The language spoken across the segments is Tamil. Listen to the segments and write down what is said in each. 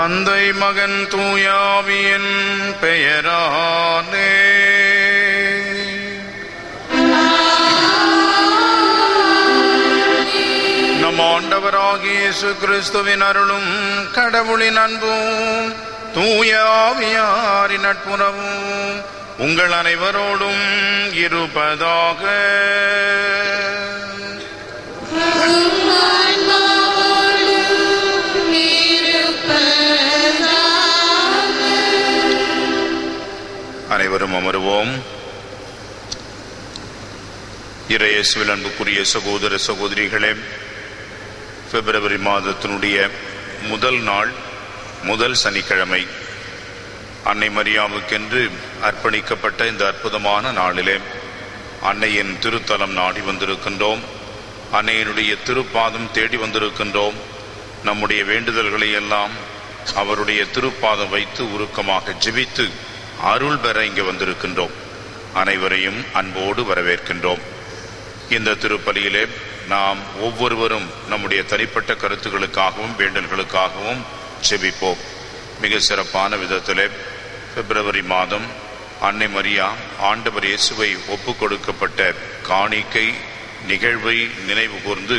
தந்தை மகன் தூயாவியின் பெயரானே நம் ஆண்டவராகிய கிறிஸ்துவின் அருளும் கடவுளின் அன்பும் தூயாவியாரின் நட்புறவும் உங்கள் அனைவரோடும் இருப்பதாக. அனைவரும் அமருவோம். இறையேசுவில் அன்புக்குரிய சகோதர சகோதரிகளே பிப்ரவரி மாதத்தினுடைய முதல் நாள் முதல் சனிக்கிழமை. அன்னை மரியாவுக்கென்று அர்ப்பணிக்கப்பட்ட இந்த அற்புதமான நாளிலே அன்னையின் திருத்தலம் நாடி வந்திருக்கின்றோம். அன்னையினுடைய திருப்பாதம் தேடி வந்திருக்கின்றோம். நம்முடைய வேண்டுதல்களை எல்லாம் அவருடைய திருப்பாதம் வைத்து உருக்கமாக ஜெபித்து அருள் பெற இங்கே வந்திருக்கின்றோம். அனைவரையும் அன்போடு வரவேற்கின்றோம். இந்த திருப்பலியிலே நாம் ஒவ்வொருவரும் நம்முடைய தனிப்பட்ட கருத்துக்களுக்காகவும் வேண்டல்களுக்காகவும் செபிப்போம். மிக சிறப்பான விதத்திலே பிப்ரவரி மாதம் அன்னை மரியா ஆண்டவர் இயேசுவை ஒப்பு கொடுக்கப்பட்ட காணிக்கை நிகழ்வை நினைவு கூர்ந்து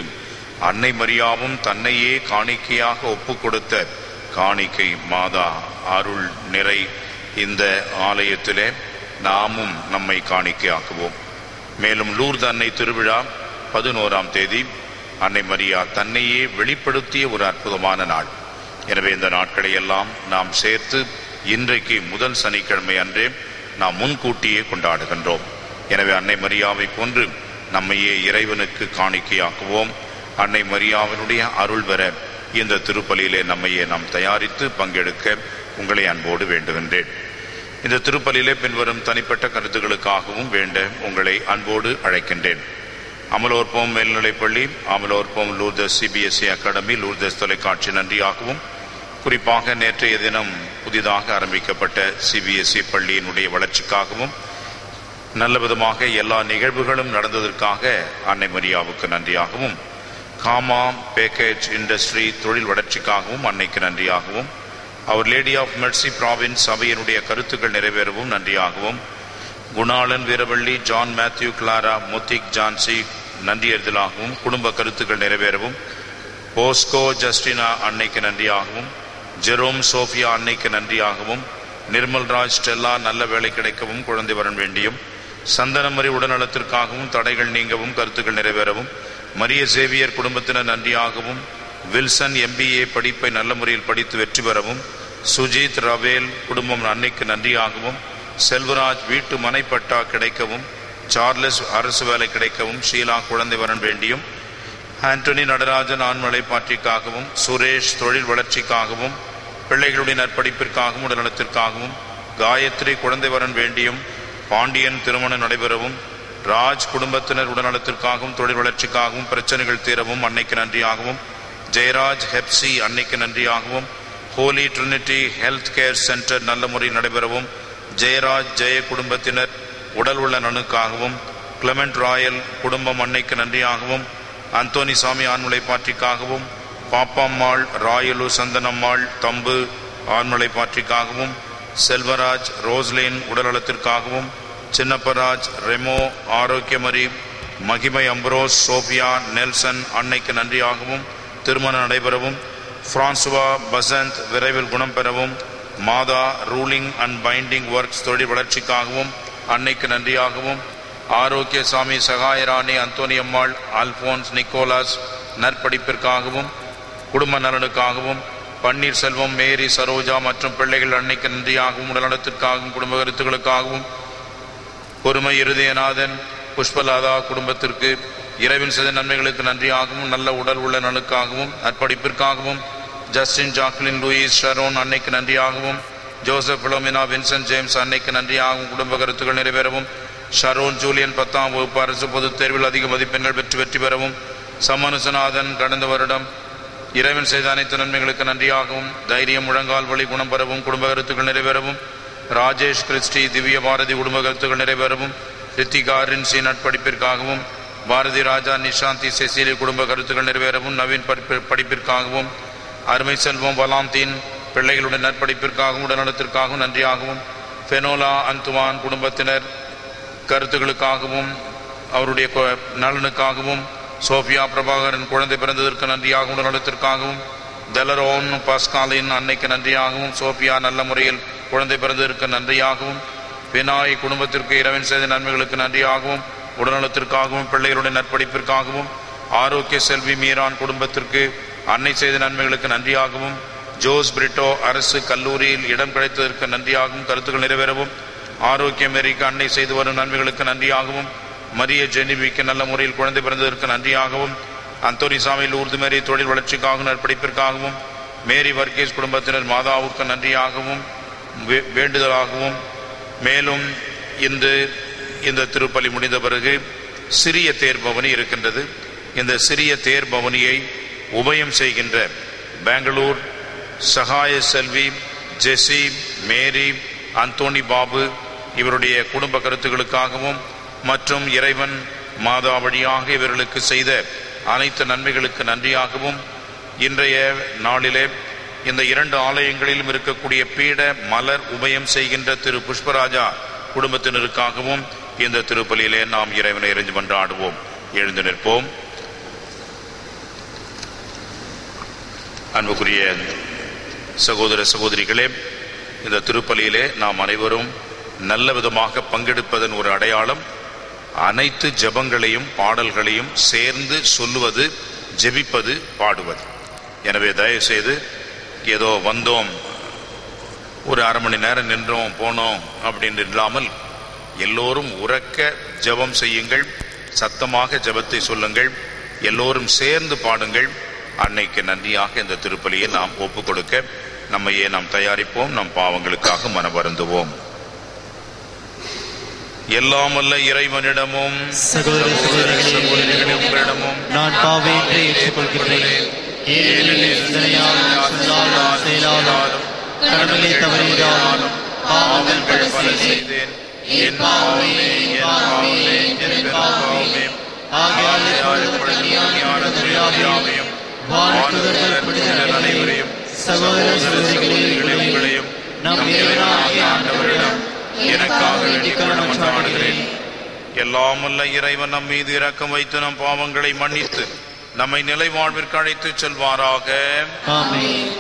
அன்னை மரியாவும் தன்னையே காணிக்கையாக ஒப்பு கொடுத்த காணிக்கை மாதா அருள் நிறை இந்த ஆலயத்திலே நாமும் நம்மை காணிக்கையாக்குவோம். மேலும் லூர்து அன்னை திருவிழா பதினோராம் தேதி அன்னை மரியா தன்னையே வெளிப்படுத்திய ஒரு அற்புதமான நாள். எனவே இந்த நாட்களை எல்லாம் நாம் சேர்த்து இன்றைக்கு முதல் சனிக்கிழமை அன்றே நாம் முன்கூட்டியே கொண்டாடுகின்றோம். எனவே அன்னை மரியாவை போன்று நம்மையே இறைவனுக்கு காணிக்கையாக்குவோம். அன்னை மரியாவினுடைய அருள் பெற இந்த திருப்பலியிலே நம்மையே நாம் தயாரித்து பங்கெடுக்க உங்களை அன்போடு வேண்டுகின்றேன். இந்த திருப்பலியிலே பின்வரும் தனிப்பட்ட கருத்துக்களுக்காகவும் வேண்ட உங்களை அன்போடு அழைக்கின்றேன். அமலோற்போம் மேல்நிலைப்பள்ளி அமலோற்போம் லூர்தஸ் சிபிஎஸ்இ அகாடமி லூர்தஸ் தொலைக்காட்சி நன்றியாகவும் குறிப்பாக நேற்றைய தினம் புதிதாக ஆரம்பிக்கப்பட்ட சிபிஎஸ்இ பள்ளியினுடைய வளர்ச்சிக்காகவும் நல்ல விதமாக எல்லா நிகழ்வுகளும் நடந்ததற்காக அன்னை மரியாவுக்கு நன்றியாகவும் காமா பேக்கேஜ் இண்டஸ்ட்ரி தொழில் வளர்ச்சிக்காகவும் அன்னைக்கு நன்றியாகவும் அவர் லேடி ஆஃப் மெர்சி ப்ராவின்ஸ் சபையினுடைய கருத்துக்கள் நிறைவேறவும் நன்றியாகவும். Gunalan Veeravalli John Mathew Clara முத்திக் Jancy நன்றியறிதலாகவும் குடும்ப கருத்துக்கள் நிறைவேறவும். போஸ்கோ ஜஸ்டினா அன்னைக்கு நன்றியாகவும். ஜெரோம் சோஃபியா அன்னைக்கு நன்றியாகவும். நிர்மல்ராஜ் ஸ்டெல்லா நல்ல வேலை கிடைக்கவும் குழந்தை வரன் வேண்டியும். சந்தனமரி உடல்நலத்திற்காகவும் தடைகள் நீங்கவும் கருத்துக்கள் நிறைவேறவும். மரிய சேவியர் குடும்பத்தினர் நன்றியாகவும். வில்சன் எம்பிஏ படிப்பை நல்ல முறையில் படித்து வெற்றி பெறவும் சுஜித் ரவேல் குடும்பம் அன்னைக்கு நன்றியாகவும் செல்வராஜ் வீட்டு மனைப்பட்டா கிடைக்கவும் சார்லஸ் அரசு வேலை கிடைக்கவும் ஷீலா குழந்தை வரன் வேண்டியும் ஆண்டனி நடராஜன் ஆண்மலை பாற்றிக்காகவும் சுரேஷ் தொழில் வளர்ச்சிக்காகவும் பிள்ளைகளுடைய நற்படிப்பிற்காகவும் உடல்நலத்திற்காகவும் காயத்ரி குழந்தை வரன் வேண்டியும் பாண்டியன் திருமணம் நடைபெறவும் ராஜ் குடும்பத்தினர் உடல்நலத்திற்காகவும் தொழில் வளர்ச்சிக்காகவும் பிரச்சனைகள் தீரவும் அன்னைக்கு நன்றியாகவும் ஜெயராஜ் ஹெப்சி அன்னைக்கு நன்றியாகவும் Holy Trinity health care centre நல்ல முறை நடைபெறவும் ஜெயராஜ் ஜெய குடும்பத்தினர் உடல் உள்ள நனுக்காகவும் கிளமெண்ட் ராயல் குடும்பம் அன்னைக்கு நன்றியாகவும் அந்தோனி சாமி ஆண்மலை பாற்றிக்காகவும் பாப்பாம்மாள் ராயலு சந்தனம்மாள் தம்பு ஆண்மலை பாற்றிக்காகவும் செல்வராஜ் ரோஸ்லின் உடல்நலத்திற்காகவும் Chinnappraj Remo Arokiyamary Magimai Ambrose Sophia Nelson அன்னைக்கு நன்றியாகவும் திருமணம் நடைபெறவும் பிரான்சுவா பசந்த் விரைவில் குணம் பெறவும் மாதா ரூலிங் அண்ட் பைண்டிங் ஒர்க்ஸ் தொழில் வளர்ச்சிக்காகவும் அன்னைக்கு நன்றியாகவும் ஆரோக்கியசாமி சகாயராணி அந்தோனியம்மாள் அல்போன்ஸ் நிக்கோலாஸ் நற்படிப்பிற்காகவும் குடும்ப நலனுக்காகவும் பன்னீர்செல்வம் மேரி சரோஜா மற்றும் பிள்ளைகள் அன்னைக்கு நன்றியாகவும் உடல்நலத்திற்காகவும் குடும்ப கருத்துக்களுக்காகவும் பொறுமை இருதயநாதன் புஷ்பலாதா குடும்பத்திற்கு இறைவன் செய்த நன்மைகளுக்கு நன்றியாகவும் நல்ல உடல் உள்ள நலுக்காகவும் அர்ப்பணிப்பிற்காகவும் ஜஸ்டின் ஜாக்லின் லூயிஸ் ஷரோன் அன்னைக்கு நன்றியாகவும் ஜோசப் பிலோமினா வின்சென்ட் ஜேம்ஸ் அன்னைக்கு நன்றியாகவும் குடும்ப கருத்துக்கள் நிறைவேறவும் ஷரோன் ஜூலியன் பத்தாம் வகுப்பு அரசு பொதுத் தேர்வில் அதிக மதிப்பெண்கள் பெற்று வெற்றி பெறவும் சமனுசநாதன் கடந்த வருடம் இறைவன் செய்த அனைத்து நன்மைகளுக்கு நன்றியாகவும் தைரியம் முழங்கால் வழி குணம் பெறவும் குடும்ப கருத்துக்கள் நிறைவேறவும் ராஜேஷ் கிறிஸ்டி திவ்ய பாரதி குடும்ப கருத்துக்கள் நிறைவேறவும் ரித்திகா ரின்சி நட்படிப்பிற்காகவும் பாரதி ராஜா நிஷாந்தி செசிலி குடும்ப கருத்துக்கள் நிறைவேறவும் நவீன் படிப்பு படிப்பிற்காகவும் அருமை செல்வம் வலாந்தீன் பிள்ளைகளுடைய நற்படிப்பிற்காகவும் உடல்நலத்திற்காகவும் நன்றியாகவும் ஃபெனோலா அந்துவான் குடும்பத்தினர் கருத்துக்களுக்காகவும் அவருடைய நலனுக்காகவும் சோஃபியா பிரபாகரன் குழந்தை பிறந்ததற்கு நன்றியாகவும் உடல்நலத்திற்காகவும் தெலரோன் பாஸ்காலின் அன்னைக்கு நன்றியாகவும் சோஃபியா நல்ல முறையில் குழந்தை பிறந்ததற்கு நன்றியாகவும் வினாய் குடும்பத்திற்கு இரவின் செய்த நன்மைகளுக்கு நன்றியாகவும் உடல்நலத்திற்காகவும் பிள்ளைகளுடைய நற்படிப்பிற்காகவும் ஆரோக்கிய செல்வி மீரான் குடும்பத்திற்கு அன்னை செய்த நன்மைகளுக்கு நன்றியாகவும் ஜோஸ் பிரிட்டோ அரசு கல்லூரியில் இடம் கிடைத்ததற்கு நன்றியாகவும் கருத்துக்கள் நிறைவேறவும் ஆரோக்கிய மேரிக்கு அன்னை செய்து வரும் நன்மைகளுக்கு நன்றியாகவும் மரிய ஜெனிவிக்கு நல்ல முறையில் குழந்தை பிறந்ததற்கு நன்றியாகவும் அந்தோனிசாமியில் ஊர்து மேரி தொழில் வளர்ச்சிக்காகவும் நற்படிப்பிற்காகவும் மேரி வர்கேஸ் குடும்பத்தினர் மாதாவுக்கு நன்றியாகவும் வே- வேண்டுதலாகவும் மேலும் இன்று இந்த திருப்பலி முடிந்த பிறகு சிறிய தேர் பவனி இருக்கின்றது. இந்த சிறிய தேர் பவனியை உபயம் செய்கின்ற Bangalore Sahaya Selvi Jessy Mary Anthony Babu இவருடைய குடும்ப கருத்துக்களுக்காகவும் மற்றும் இறைவன் மாதா வழியாக இவர்களுக்கு செய்த அனைத்து நன்மைகளுக்கு நன்றியாகவும் இன்றைய நாளிலே இந்த இரண்டு ஆலயங்களிலும் இருக்கக்கூடிய பீட மலர் உபயம் செய்கின்ற திரு புஷ்பராஜா குடும்பத்தினருக்காகவும் இந்த திருப்பலியிலே நாம் இறைவனை எறிஞ்சு மன்றாடுவோம். எழுந்து நிற்போம். அன்புக்குரிய சகோதர சகோதரிகளே இந்த திருப்பலியிலே நாம் அனைவரும் நல்ல விதமாக பங்கெடுப்பதன் ஒரு அடையாளம் அனைத்து ஜபங்களையும் பாடல்களையும் சேர்ந்து சொல்லுவது ஜெபிப்பது பாடுவது. எனவே தயவு செய்து ஏதோ வந்தோம் ஒரு அரை மணி நேரம் நின்றோம் போனோம் அப்படின்னு இல்லாமல் எல்லோரும் உறக்க ஜெபம் செய்யுங்கள் சத்தமாக ஜெபத்தை சொல்லுங்கள் எல்லோரும் சேர்ந்து பாடுங்கள். அன்னைக்கு நன்றியாக இந்த திருப்பலியை நாம் ஒப்புக் கொடுக்க நம்மையே நாம் தயாரிப்போம் நம் பாவங்களுக்காக மனவருந்துவோம். எல்லாம் வல்ல இறைவனிடமும் உங்களிடமும் நான் ஏனெனில் சிந்தனையாலும் சொல்லாலும் செயலாலும் பாவங்கள் பல செய்தேன். என் பாவமே என் பாவமே என் ஆகையால் இப்பொழுது ஞான அனைவரையும் சகோதர சகோதரிகளே உங்களையும் நம் ஆண்டவரிடம் எனக்காக வேண்டிக் கொள்ள மன்றாடுகிறேன் இறைவன் நம் மீது இரக்கம் வைத்து நம் பாவங்களை மன்னித்து நம்மை நிலை வாழ்விற்கு அழைத்துச் செல்வாராக. ஆமென்.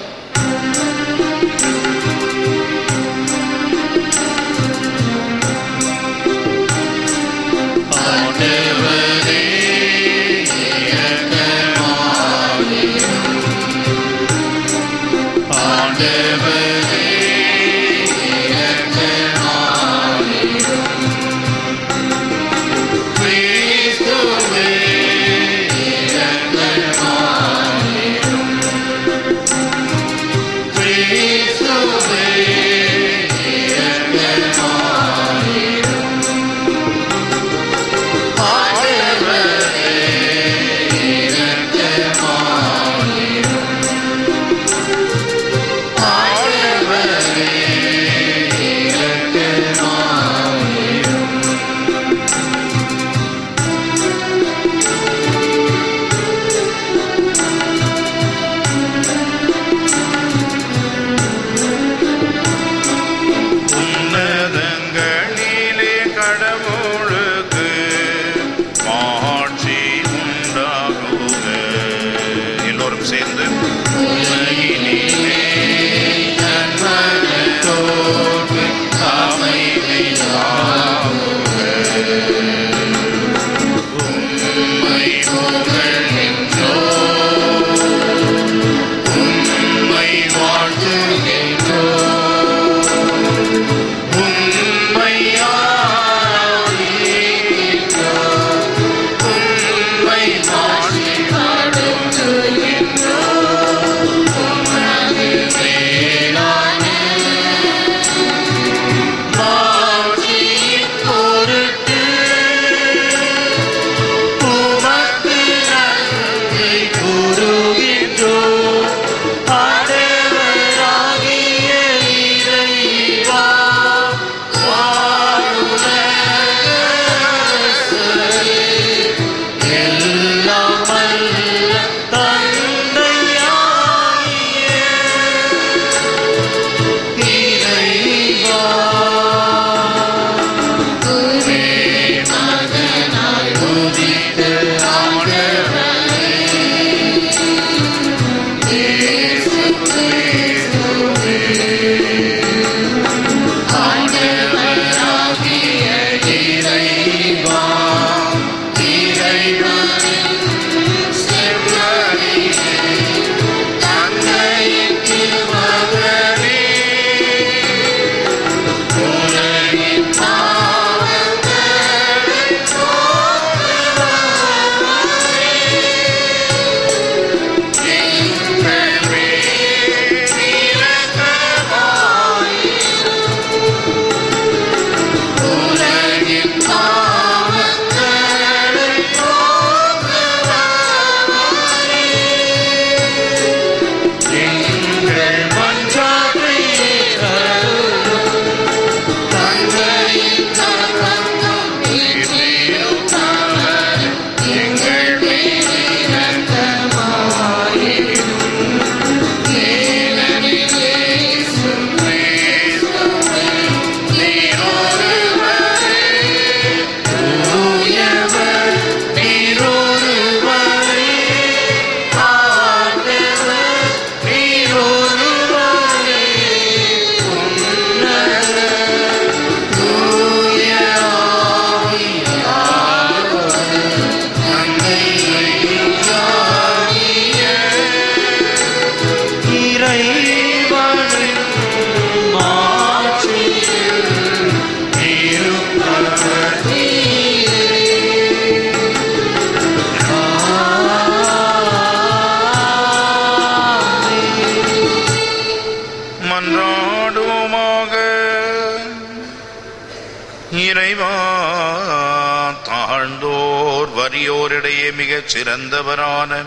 மிகச் சிறந்தவரான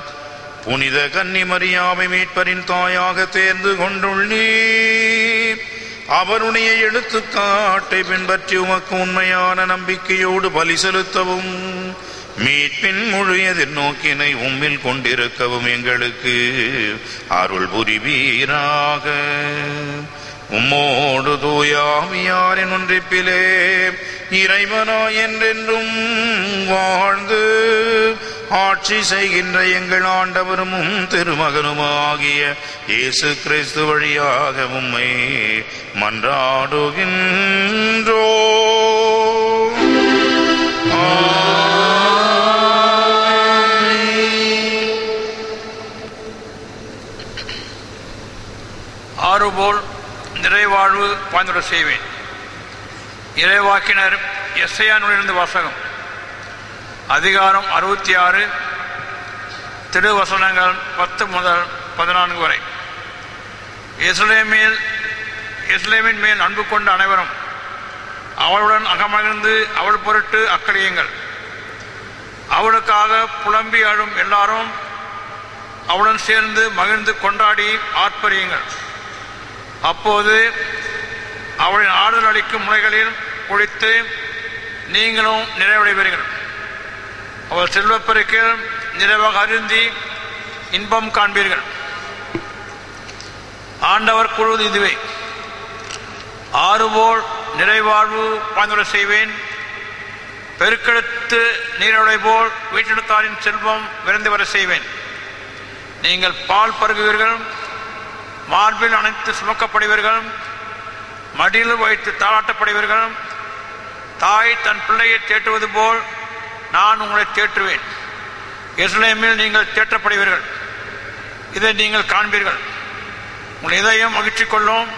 புனித கன்னிமரியாவை மீட்பரின் தாயாக தேர்ந்து கொண்டுள்ளீர் அவருடைய எழுத்துக்காட்டை பின்பற்றி உமக்கு உண்மையான நம்பிக்கையோடு பலி செலுத்தவும். மீட்பின் முழு எதிர்நோக்கினை உம்மில் கொண்டிருக்கவும் எங்களுக்கு அருள் புரிவீராக. உம்மோடு தூயாமியாரின் ஒன்றிப்பிலே? இறைவனாய் என்றென்றும் வாழ்ந்து ஆட்சி செய்கின்ற எங்கள் ஆண்டவரும் உம் திருமகனுமாகிய இயேசு கிறிஸ்து வழியாக உம்மை மன்றாடுகின்றோ. ஆறுபோல் நிறைவாழ்வு பாய்ந்துட செய்வேன். இறைவாக்கினர் எஸ்ஐயானிலிருந்து வாசகம். அதிகாரம் அறுபத்தி ஆறு திருவசனங்கள் பத்து முதல் பதினான்கு வரை. இஸ்லேமில் இஸ்லேமின் மேல் அன்பு கொண்ட அனைவரும் அவளுடன் அகமகிழ்ந்து அவள் பொருட்டு அக்கறியுங்கள். அவளுக்காக புலம்பி அழும் எல்லாரும் அவளுடன் சேர்ந்து மகிழ்ந்து கொண்டாடி ஆர்ப்பரியுங்கள். அப்போது அவளின் ஆறுதல் அளிக்கும் முறைகளில் குளித்து நீங்களும் நிறைவடைவீர்கள். அவள் செல்வப்பெருக்கில் நிறைவாக அருந்தி இன்பம் காண்பீர்கள். ஆண்டவர் கூறுவது இதுவே. ஆறுபோல் நிறைவாழ்வு பாய்ந்துட செய்வேன். பெருக்கெடுத்து நீரோடை போல் வீட்டெடுத்தாரின் செல்வம் விரைந்து வர செய்வேன். நீங்கள் பால் பருகுவீர்கள் மார்பில் அனைத்து சுமக்கப்படுவீர்கள் மடியில் வைத்து தாளாட்டப்படுவீர்கள் தாய் தன் பிள்ளையை தேட்டுவது போல் நான் உங்களை தேற்றுவேன். எருசலேமில் நீங்கள் தேற்றப்படுவீர்கள். இதை நீங்கள் காண்பீர்கள். உங்கள் இதயம் மகிழ்ச்சி கொள்ளும்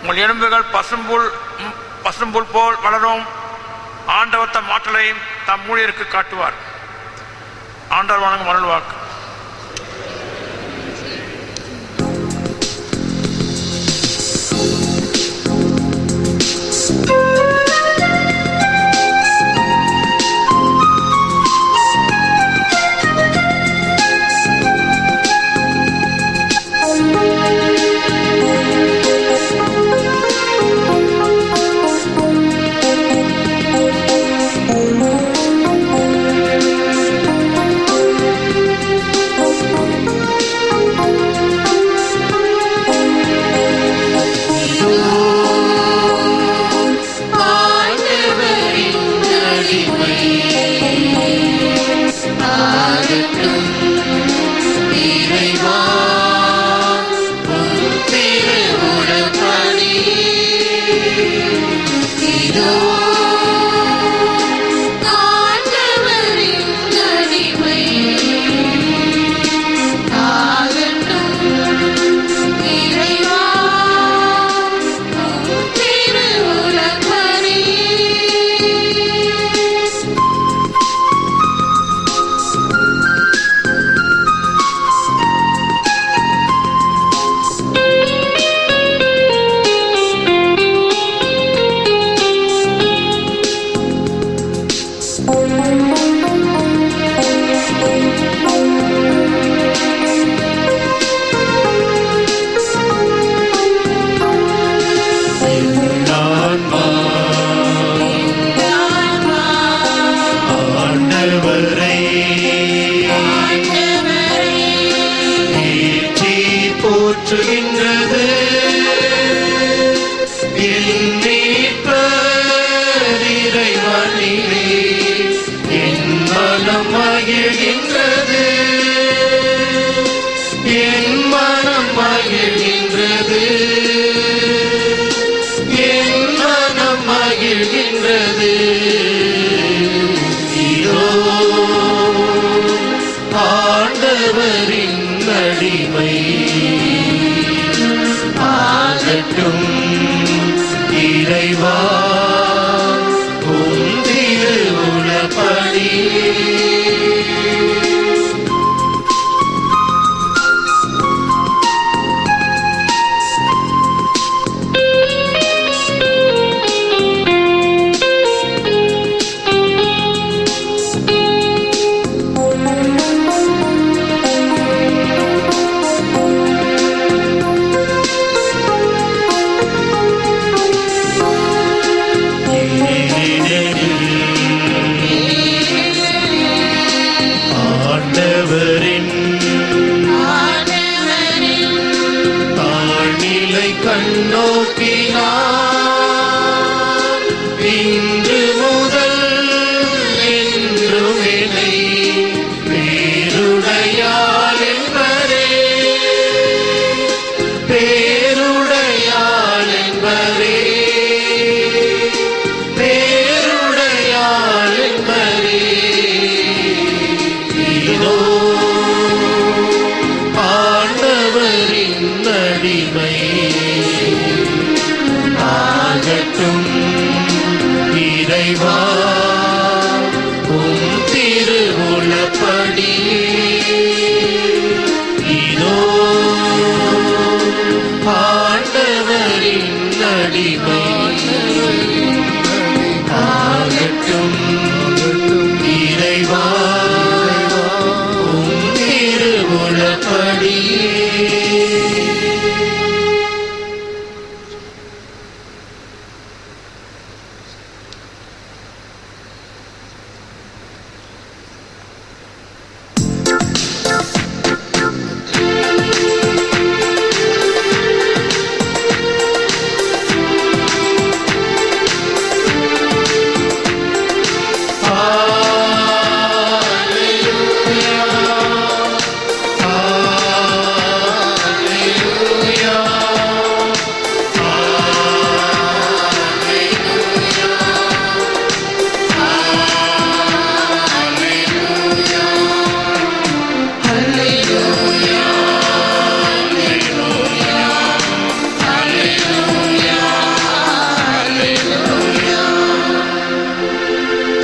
உங்கள் எலும்புகள் பசும்புல் பசும்புல் போல் வளரும். ஆண்டவர் தம் தம் ஊழியருக்கு காட்டுவார். ஆண்டவர் வணங்கும் வாக்கு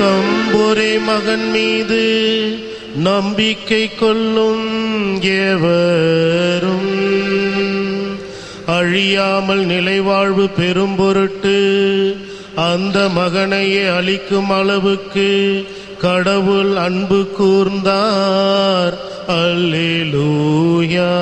தம்புரை மகன் மீது நம்பிக்கை கொள்ளும் எவரும் அழியாமல் நிலைவாழ்வு பெரும் பொருட்டு அந்த மகனையே அளிக்கும் அளவுக்கு கடவுள் அன்பு கூர்ந்தார். அல்லேலூயா.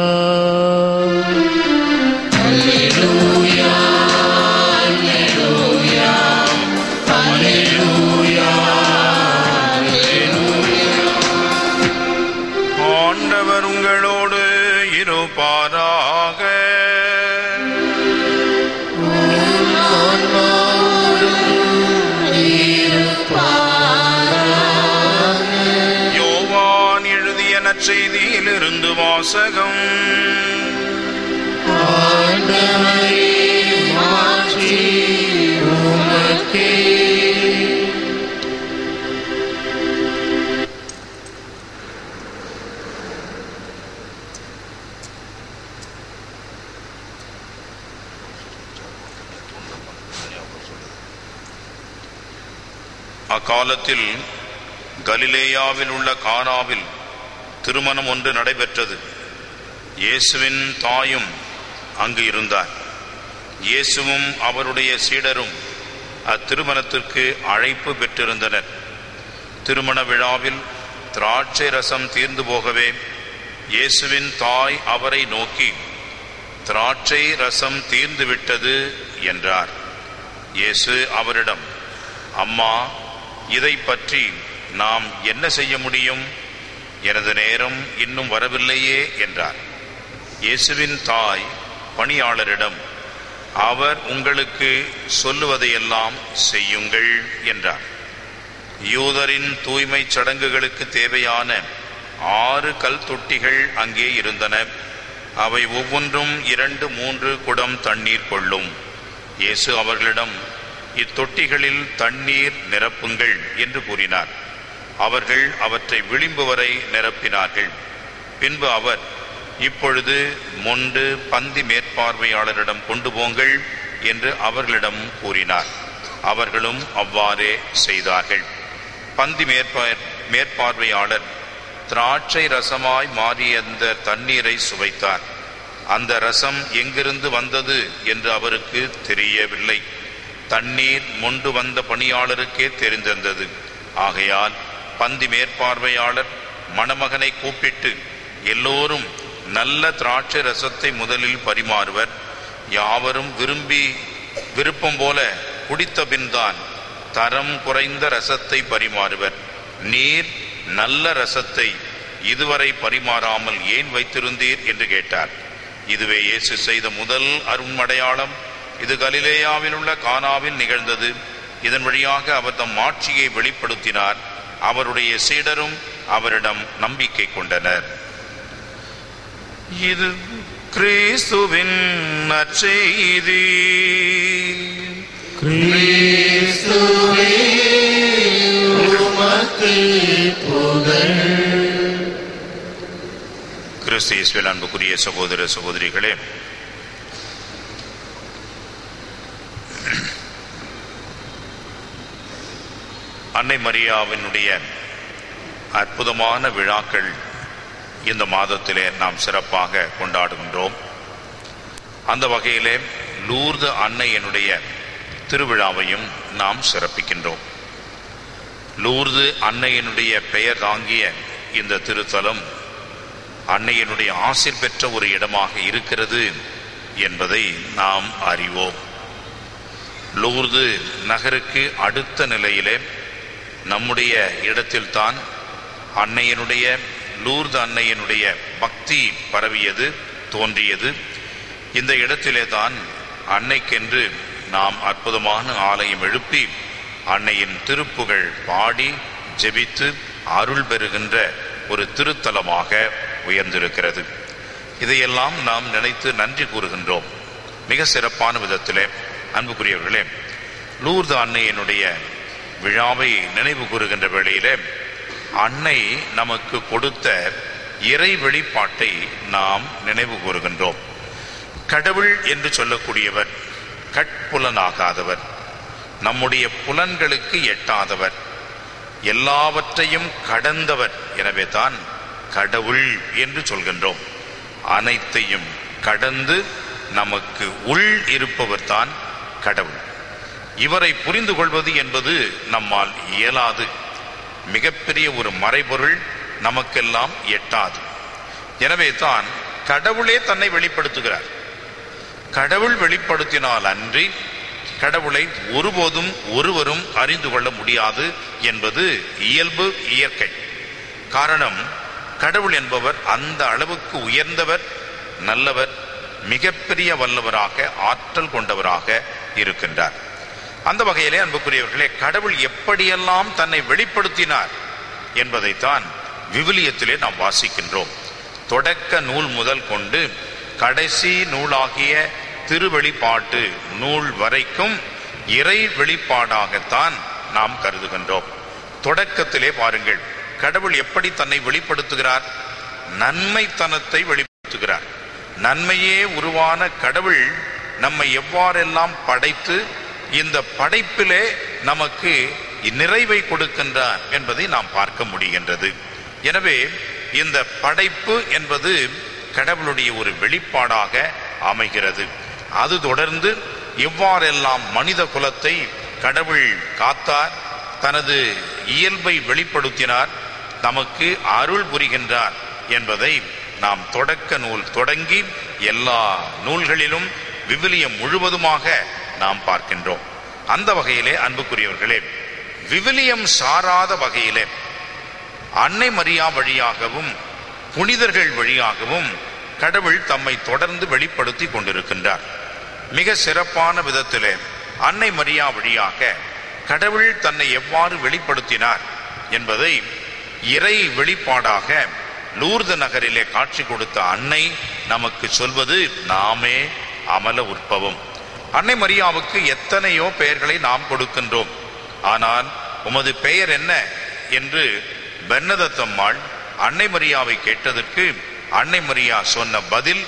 அக்காலத்தில் கலிலேயாவில் உள்ள கானாவில் திருமணம் ஒன்று நடைபெற்றது. இயேசுவின் தாயும் அங்கு இருந்தார். இயேசுவும் அவருடைய சீடரும் அத்திருமணத்திற்கு அழைப்பு பெற்றிருந்தனர். திருமண விழாவில் திராட்சை ரசம் தீர்ந்து போகவே இயேசுவின் தாய் அவரை நோக்கி திராட்சை ரசம் தீர்ந்து விட்டது என்றார். இயேசு அவரிடம் அம்மா இதை பற்றி நாம் என்ன செய்ய முடியும்? எனது நேரம் இன்னும் வரவில்லையே என்றார். இயேசுவின் தாய் பணியாளரிடம் அவர் உங்களுக்கு சொல்லுவதையெல்லாம் செய்யுங்கள் என்றார். யூதரின் தூய்மைச் சடங்குகளுக்கு தேவையான ஆறு கல் தொட்டிகள் அங்கே இருந்தன. அவை ஒவ்வொன்றும் இரண்டு மூன்று குடம் தண்ணீர் கொள்ளும். இயேசு அவர்களிடம் இத்தொட்டிகளில் தண்ணீர் நிரப்புங்கள் என்று கூறினார். அவர்கள் அவற்றை விளிம்பு வரை நிரப்பினார்கள். பின்பு அவர் இப்பொழுது மொண்டு பந்தி மேற்பார்வையாளரிடம் கொண்டு போங்கள் என்று அவர்களிடம் கூறினார். அவர்களும் அவ்வாறே செய்தார்கள். பந்தி மேற்பார் மேற்பார்வையாளர் திராட்சை ரசமாய் மாறிய அந்த தண்ணீரை சுவைத்தார். அந்த ரசம் எங்கிருந்து வந்தது என்று அவருக்கு தெரியவில்லை. தண்ணீர் மொண்டு வந்த பணியாளருக்கே தெரிந்திருந்தது. ஆகையால் பந்தி மேற்பார்வையாளர் மணமகனை கூப்பிட்டு எல்லோரும் நல்ல திராட்சை ரசத்தை முதலில் பரிமாறுவர். யாவரும் விரும்பி விருப்பம் போல குடித்த பின்தான் தரம் குறைந்த ரசத்தை பரிமாறுவர். நீர் நல்ல ரசத்தை இதுவரை பரிமாறாமல் ஏன் வைத்திருந்தீர்? என்று கேட்டார். இதுவே இயேசு செய்த முதல் அருண்மடையாளம் இது கலிலேயாவில் உள்ள கானாவில் நிகழ்ந்தது. இதன் வழியாக அவர் தம் ஆட்சியை வெளிப்படுத்தினார். அவருடைய சீடரும் அவரிடம் நம்பிக்கை கொண்டனர். இது கிறிஸ்துவின் நற்செய்தி. கிறிஸ்துவே கிறிஸ்து இயேசுவில் அன்புக்குரிய சகோதர சகோதரிகளே அன்னை மரியாவினுடைய அற்புதமான விழாக்கள் இந்த மாதத்திலே நாம் சிறப்பாக கொண்டாடுகின்றோம். அந்த வகையிலே லூர்து அன்னையனுடைய திருவிழாவையும் நாம் சிறப்பிக்கின்றோம். லூர்து அன்னையனுடைய பெயர் தாங்கிய இந்த திருத்தலம் அன்னையனுடைய ஆசிர் பெற்ற ஒரு இடமாக இருக்கிறது என்பதை நாம் அறிவோம். லூர்து நகருக்கு அடுத்த நிலையிலே நம்முடைய இடத்தில்தான் அன்னையனுடைய லூர்து அன்னையனுடைய பக்தி பரவியது தோன்றியது. இந்த இடத்திலே தான் அன்னைக்கென்று நாம் அற்புதமான ஆலயம் எழுப்பி அன்னையின் திருப்புகழ் பாடி ஜெபித்து அருள் பெறுகின்ற ஒரு திருத்தலமாக உயர்ந்திருக்கிறது. இதையெல்லாம் நாம் நினைத்து நன்றி கூறுகின்றோம். மிக சிறப்பான விதத்திலே அன்புக்குரியவர்களே லூர்து அன்னையினுடைய விழாவை நினைவு கூறுகின்ற வேளையிலே அன்னை நமக்கு கொடுத்த இறை வெளிப்பாட்டை நாம் நினைவு கூறுகின்றோம். கடவுள் என்று சொல்லக்கூடியவர் கட்புலனாகாதவர் நம்முடைய புலன்களுக்கு எட்டாதவர் எல்லாவற்றையும் கடந்தவர். எனவே தான் கடவுள் என்று சொல்கின்றோம். அனைத்தையும் கடந்து நமக்கு உள் இருப்பவர் தான் கடவுள். இவரை புரிந்து கொள்வது என்பது நம்மால் இயலாது. மிகப்பெரிய ஒரு மறைபொருள் நமக்கெல்லாம் எட்டாது. எனவே தான் கடவுளே தன்னை வெளிப்படுத்துகிறார். கடவுள் வெளிப்படுத்தினால் அன்றி கடவுளை ஒருபோதும் ஒருவரும் அறிந்து கொள்ள முடியாது என்பது இயல்பு இயற்கை. காரணம் கடவுள் என்பவர் அந்த அளவுக்கு உயர்ந்தவர் நல்லவர் மிகப்பெரிய வல்லவராக ஆற்றல் கொண்டவராக இருக்கின்றார். அந்த வகையிலே அன்புக்குரியவர்களே கடவுள் எப்படியெல்லாம் தன்னை வெளிப்படுத்தினார் என்பதைத்தான் விவிலியத்திலே நாம் வாசிக்கின்றோம். தொடக்க நூல் முதல் கொண்டு கடைசி நூலாகிய திருவெளிப்பாட்டு நூல் வரைக்கும் இறை வெளிப்பாடாகத்தான் நாம் கருதுகின்றோம். தொடக்கத்திலே பாருங்கள் கடவுள் எப்படி தன்னை வெளிப்படுத்துகிறார்? நன்மைத்தனத்தை வெளிப்படுத்துகிறார். நன்மையே உருவான கடவுள் நம்மை எவ்வாறெல்லாம் படைத்து இந்த படைப்பிலே நமக்கு நிறைவை கொடுக்கின்றார் என்பதை நாம் பார்க்க முடிகின்றது. எனவே இந்த படைப்பு என்பது கடவுளுடைய ஒரு வெளிப்பாடாக அமைகிறது. அது தொடர்ந்து எவ்வாறெல்லாம் மனித குலத்தை கடவுள் காத்தார் தனது இயல்பை வெளிப்படுத்தினார் நமக்கு அருள் புரிகின்றார் என்பதை நாம் தொடக்க நூல் தொடங்கி எல்லா நூல்களிலும் விவிலியம் முழுவதுமாக நாம் பார்க்கின்றோம். அந்த வகையிலே அன்புக்குரியவர்களே விவிலியம் சாராத வகையிலே அன்னை மரியா வழியாகவும் புனிதர்கள் வழியாகவும் கடவுள் தம்மை தொடர்ந்து வெளிப்படுத்தி கொண்டிருக்கின்றார். மிக சிறப்பான விதத்திலே அன்னை மரியா வழியாக கடவுள் தன்னை எவ்வாறு வெளிப்படுத்தினார் என்பதை இறை வெளிப்பாடாக லூர்து நகரிலே காட்சி கொடுத்த அன்னை நமக்கு சொல்வது நாமே அமல உற்பவம். அன்னை மரியாவுக்கு எத்தனையோ பெயர்களை நாம் கொடுக்கின்றோம். ஆனால் உமது பெயர் என்ன என்று பென்னதத்தம்மாள் அன்னை மரியாவை கேட்டதற்கு அன்னை மரியா சொன்ன பதில்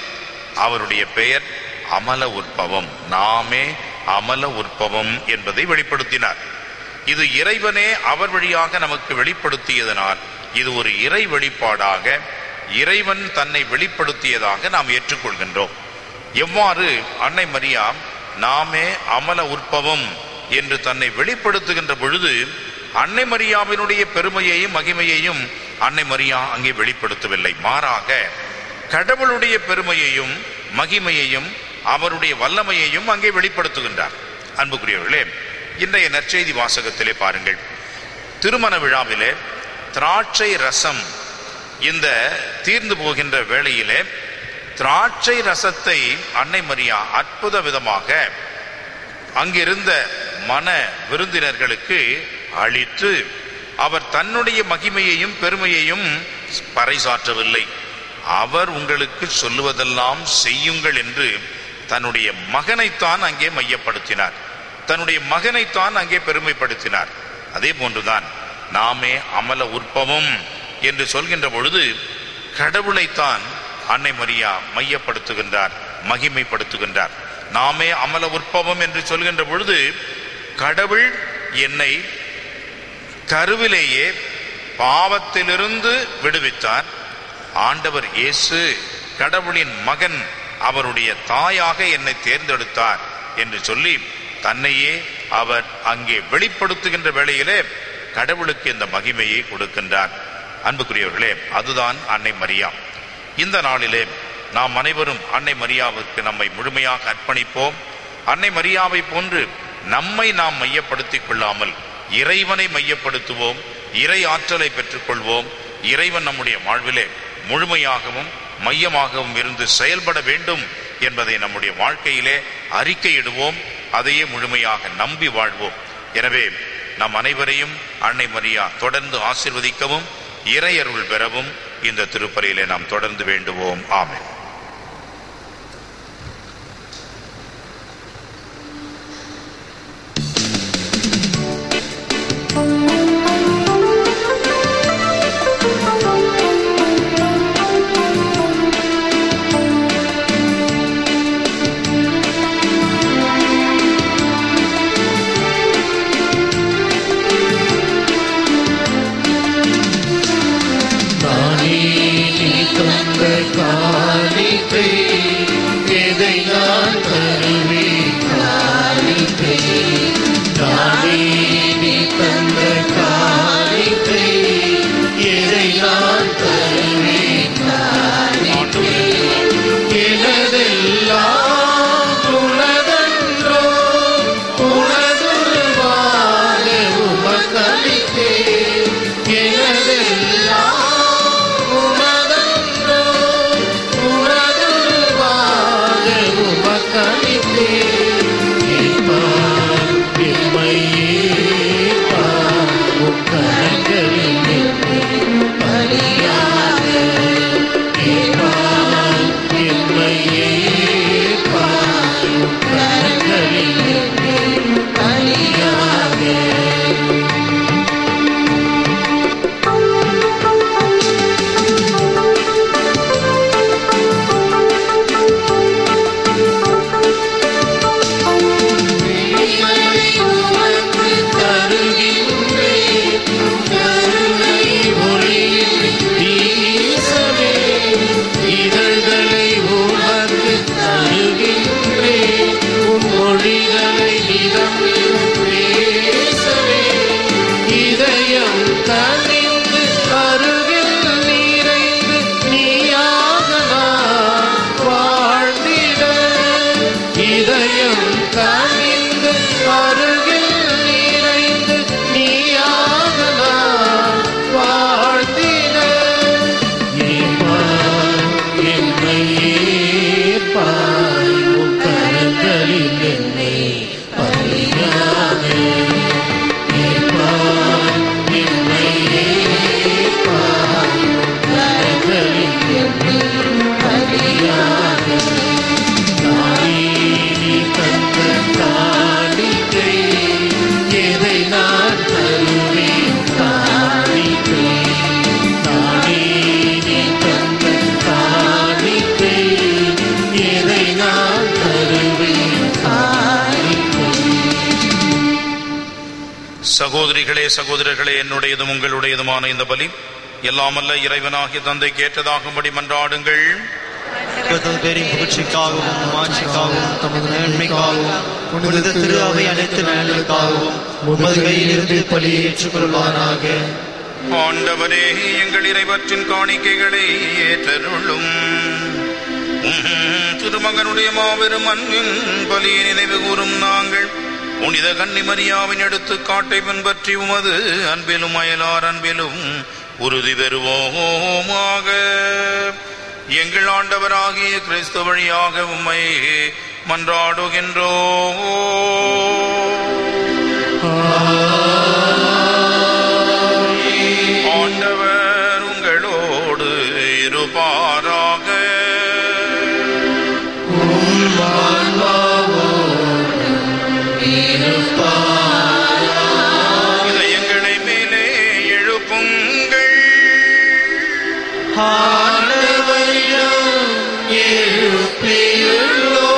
அவருடைய பெயர் அமல உற்பவம். நாமே அமல உற்பவம் என்பதை வெளிப்படுத்தினார். இது இறைவனே அவர் வழியாக நமக்கு வெளிப்படுத்தியதனால் இது ஒரு இறை வெளிப்பாடாக இறைவன் தன்னை வெளிப்படுத்தியதாக நாம் ஏற்றுக்கொள்கின்றோம். எவ்வாறு அன்னை மரியா நாமே அமல உற்பவம் என்று தன்னை வெளிப்படுத்துகின்ற பொழுது அன்னை மரியாவினுடைய பெருமையையும் மகிமையையும் அன்னை மரியா அங்கே வெளிப்படுத்தவில்லை. மாறாக கடவுளுடைய பெருமையையும் மகிமையையும் அவருடைய வல்லமையையும் அங்கே வெளிப்படுத்துகின்றார். அன்புக்குரியவர்களே இன்றைய நற்செய்தி வாசகத்திலே பாருங்கள். திருமண விழாவிலே திராட்சை ரசம் இந்த தீர்ந்து போகின்ற வேளையிலே திராட்சை ரசத்தை அன்னை மரியா அற்புத விதமாக அங்கிருந்த மன விருந்தினர்களுக்கு அளித்து அவர் தன்னுடைய மகிமையையும் பெருமையையும் பறைசாற்றவில்லை. அவர் உங்களுக்கு சொல்லுவதெல்லாம் செய்யுங்கள் என்று தன்னுடைய மகனைத்தான் அங்கே மையப்படுத்தினார். தன்னுடைய மகனைத்தான் அங்கே பெருமைப்படுத்தினார். அதே போன்றுதான் நாமே அமல உற்பவம் என்று சொல்கின்ற பொழுது கடவுளைத்தான் அன்னை மரியா மையப்படுத்துகின்றார் மகிமைப்படுத்துகின்றார். நாமே அமல உற்பவம் என்று சொல்கின்ற பொழுது கடவுள் என்னை கருவிலேயே பாவத்திலிருந்து விடுவித்தார். ஆண்டவர் இயேசு கடவுளின் மகன் அவருடைய தாயாக என்னை தேர்ந்தெடுத்தார் என்று சொல்லி தன்னையே அவர் அங்கே வெளிப்படுத்துகின்ற வேளையிலே கடவுளுக்கு இந்த மகிமையை கொடுக்கின்றார். அன்புக்குரியவர்களே அதுதான் அன்னை மரியா. இந்த நாளிலே நாம் அனைவரும் அன்னை மரியாவுக்கு நம்மை முழுமையாக அர்ப்பணிப்போம். அன்னை மரியாவை போன்று நம்மை நாம் மையப்படுத்திக் கொள்ளாமல் இறைவனை மையப்படுத்துவோம். இறை ஆற்றலை பெற்றுக்கொள்வோம். இறைவன் நம்முடைய வாழ்விலே முழுமையாகவும் மையமாகவும் இருந்து செயல்பட வேண்டும் என்பதை நம்முடைய வாழ்க்கையிலே அறிக்கையிடுவோம். அதையே முழுமையாக நம்பி வாழ்வோம். எனவே நம் அனைவரையும் அன்னை மரியா தொடர்ந்து ஆசிர்வதிக்கவும் இறையருள் பெறவும் இந்த திருப்பறையிலே நாம் தொடர்ந்து வேண்டுவோம். ஆமை சகோதரிகளே சகோதரர்களே என்னுடையதும் உங்களுடையதுமான இந்த பலி. எல்லாமல்ல இறைவனாகிய தந்தை கேட்டதாகும்படி மன்றாடுங்கள். கர்த்தர் பேரின் புகழ்ச்சிக்காகவும் மாட்சிக்காகவும் தமது நன்மைக்காகவும் புனித திரு அவை அனைத்து நலனுக்காகவும் உமது கையிலிருந்து பலியை ஏற்றுக்கொள்வானாக. ஆண்டவரே எங்கள் இறைவற்றின் காணிக்கைகளை ஏற்றருளும். திருமகனுடைய மாபெரும் அன்பின் பலியை நினைவு கூறும் நாங்கள். புனித கன்னிமரியாவின் எடுத்து காட்டை பின்பற்றி உமது அன்பிலும் அயலார் அன்பிலும் உறுதி பெறுவோமாக. எங்கள் ஆண்டவராகிய கிறிஸ்து வழியாக உம்மை மன்றாடுகின்றோ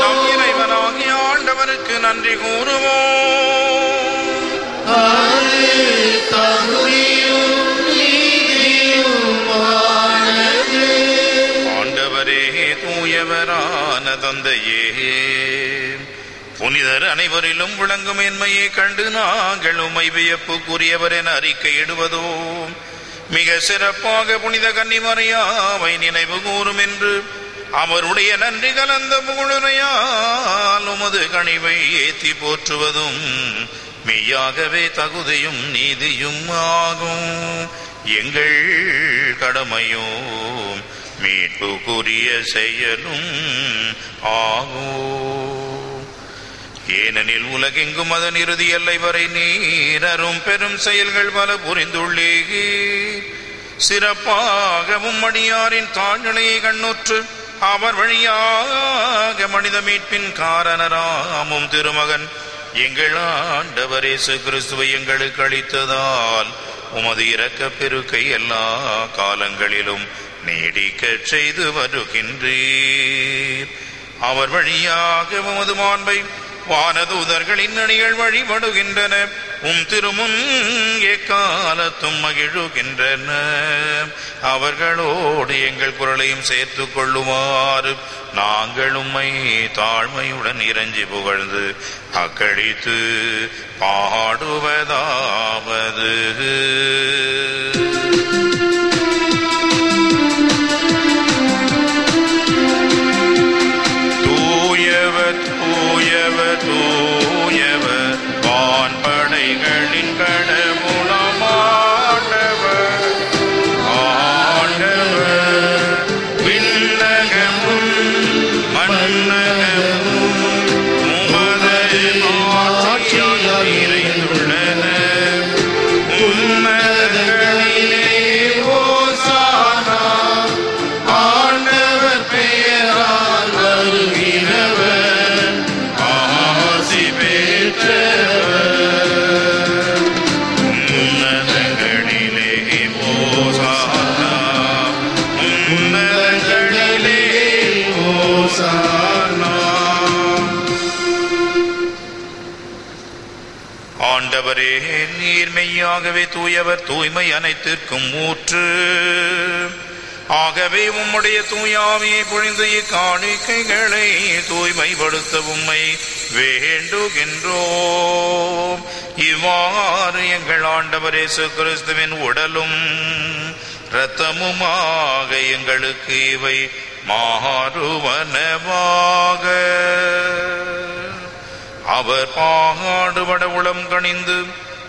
நம் இறைவனாகிய ஆண்டவருக்கு நன்றி கூறுவோம். ஆண்டவரே தூயவரான தந்தையே புனிதர் அனைவரிலும் விளங்கும் மேன்மையை கண்டு நாங்கள் உம்மை வியப்புக்குரியவர் என அறிக்கையிடுவதோ மிக சிறப்பாக புனித கன்னிமறையாவை நினைவு கூறும் என்று அவருடைய நன்றி கலந்த புகழுரையால் உமது கனிவை ஏத்தி போற்றுவதும் மெய்யாகவே தகுதியும் நீதியும் ஆகும். எங்கள் கடமையோ மீட்புக்குரிய செயலும் ஆகும். ஏனெனில் உலகெங்கும் அதன் இறுதி எல்லை வரை நீரரும் பெரும் செயல்கள் பல புரிந்துள்ளே சிறப்பாகவும் மடியாரின் தாழ்நிலையை கண்ணுற்று அவர் வழியாக மனித மீட்பின் காரணராமும் திருமகன். எங்கள் ஆண்டவர் இயேசு கிறிஸ்துவை எங்களுக்கு அளித்ததால் உமது இரக்கப் பெருக்கை எல்லா காலங்களிலும் நீடிக்கச் செய்து வருகின்றீர். அவர் வழியாக உமது மாண்பை வானதூதர்களின் அணிகள் வழிபடுகின்றன. உம் திருமுன் எக்காலத்தும் மகிழுகின்றன. அவர்களோடு எங்கள் குரலையும் சேர்த்து கொள்ளுமாறு நாங்கள் உம்மை தாழ்மையுடன் இறஞ்சி புகழ்ந்து அக்கழித்து பாடுவதாவது. ஆகவே தூயவர் தூய்மை அனைத்திற்கும் ஊற்று. ஆகவே உம்முடைய தூயாவியை பொழிந்து இக்காணிக்கைகளை தூய்மைப்படுத்த உம்மை வேண்டுகின்றோம். இவ்வாறு எங்கள் ஆண்டவர் இயேசு கிறிஸ்துவின் உடலும் இரத்தமுமாக எங்களுக்கு இவை மாறுவனவாக. அவர் பாகாடுபட உளம் கணிந்து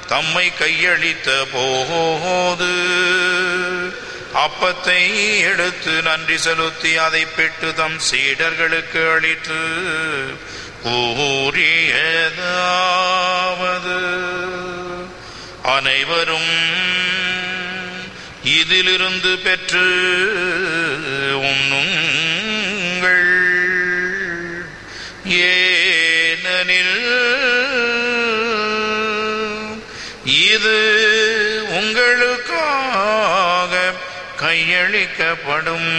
தம்மை கையளித்த போது அப்பத்தை எடுத்து நன்றி செலுத்தி அதை பெற்று தம் சீடர்களுக்கு அளித்து கூறியதாவது. அனைவரும் இதிலிருந்து பெற்று உண்ணுங்கள். ஏனெனில் உங்களுக்காக கையளிக்கப்படும்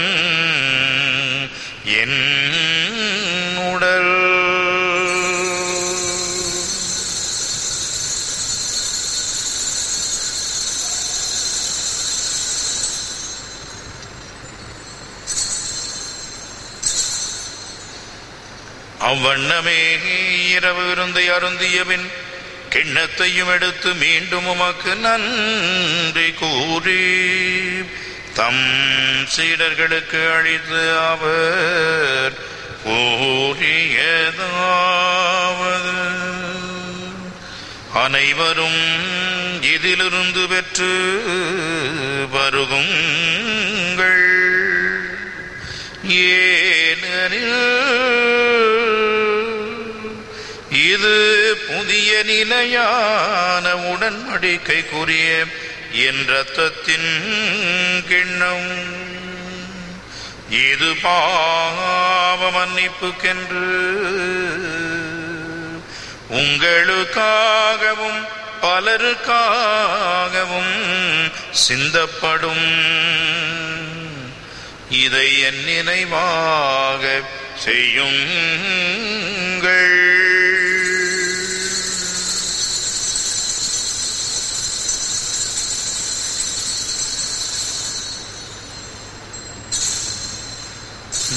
என் உடல். அவ்வண்ணமே இரவு இருந்து அருந்தியபின் கிண்ணத்தையும் எடுத்து மீண்டும் உமக்கு நன்றி கூறி தம் சீடர்களுக்கு அழித்து அவர் கூறியதாவது. அனைவரும் இதிலிருந்து பெற்று வருகுங்கள். ஏனெனில் இது புதிய நிலையான உடன்படிக்கைக்குரிய என் ரத்தத்தின் கிண்ணம் இது பாவ மன்னிப்புக்கென்று உங்களுக்காகவும் பலருக்காகவும் சிந்தப்படும். இதை என் நினைவாக செய்யுங்கள்.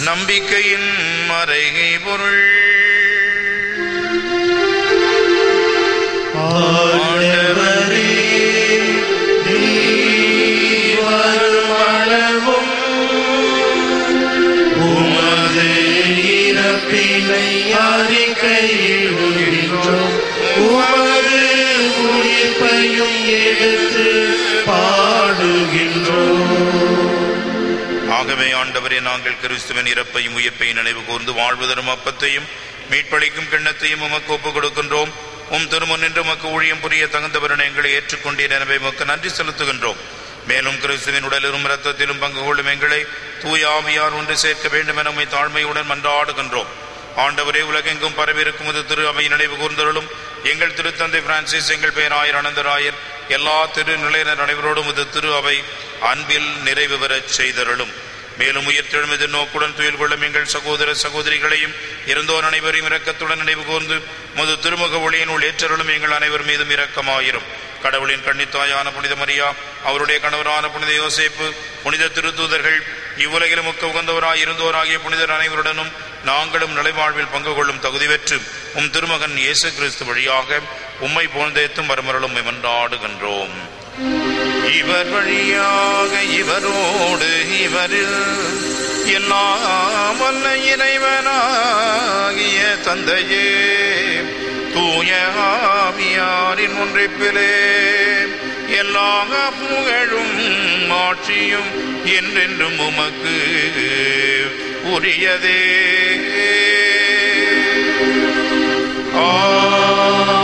நம்பிக்கையின் மறைகை பொருள். ஆண்டவரே நீர் உயிர்ப்பையும் எடுத்து பா ஆகவே ஆண்டவரே நாங்கள் கிறிஸ்துவின் இறப்பையும் உயிர்ப்பையும் நினைவு கூர்ந்து வாழ்வு தரும் அப்பத்தையும் மீட்பளிக்கும் கிண்ணத்தையும் உமக்கு ஒப்புக் கொடுக்கின்றோம். உம் திருமுன் நின்று உமக்கு ஊழியம் புரிய தகுந்தவரனை எங்களை ஏற்றுக்கொண்டீர். எனவே உமக்கு நன்றி செலுத்துகின்றோம். மேலும் கிறிஸ்துவின் உடலிலும் இரத்தத்திலும் பங்கு கொள்ளும் எங்களை தூய ஆவியார் ஒன்று சேர்க்க வேண்டும் என உண்மை தாழ்மையுடன் மன்றாடுகின்றோம். ஆண்டவரே உலகெங்கும் பரவியிருக்கும் இது திரு அவை நினைவு கூர்ந்தருளும். எங்கள் திருத்தந்தை பிரான்சிஸ் எங்கள் பெயராயர் அனந்தராயர். எல்லா திரு நிலையினர் அனைவரோடும் இது திரு அவை அன்பில் நிறைவு பெறச் செய்தருளும். மேலும் உயிர்த்தெழும் எதிர்நோக்குடன் துயில் கொள்ளும் எங்கள் சகோதர சகோதரிகளையும் இருந்தோர் அனைவரையும் இரக்கத்துடன் நினைவு கூர்ந்து முது திருமுக ஒளியினுள் ஏற்றருளும் எங்கள் அனைவர் மீதும் இரக்கமாயிரும். கடவுளின் கண்ணித்தாயான புனித மரியா அவருடைய கணவரான புனித யோசேப்பு புனித திருத்தூதர்கள் இவ்வுலகிலும் முக்க உகந்தவராய் இருந்தோராகிய புனிதர் அனைவருடனும் நாங்களும் நிலைவாழ்வில் பங்கு கொள்ளும் தகுதி பெற்று உம் திருமகன் இயேசு கிறிஸ்து வழியாக உம்மை போழ்ந்தேத்தும் வரமருளும் மன்றாடுகின்றோம். இவர் வழியாக இவரோடு இவரில் எல்லாம் வல்ல இறைவனாகிய தந்தையே. தூய ஆவியாரின் ஒன்றிப்பிலே எல்லா புகழும் ஆட்சியும் என்றென்றும் உமக்கு உரியதே. ஆ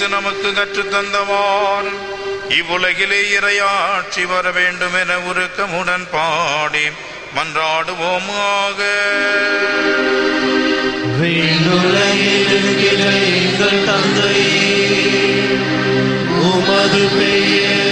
இயேசு நமக்கு கற்றுத் தந்தவான் இவ்வுலகிலே இறையாட்சி வர வேண்டும் என உருக்கமுடன் பாடி மன்றாடுவோம் ஆக இருக்கிற எங்கள் உமது பெயர்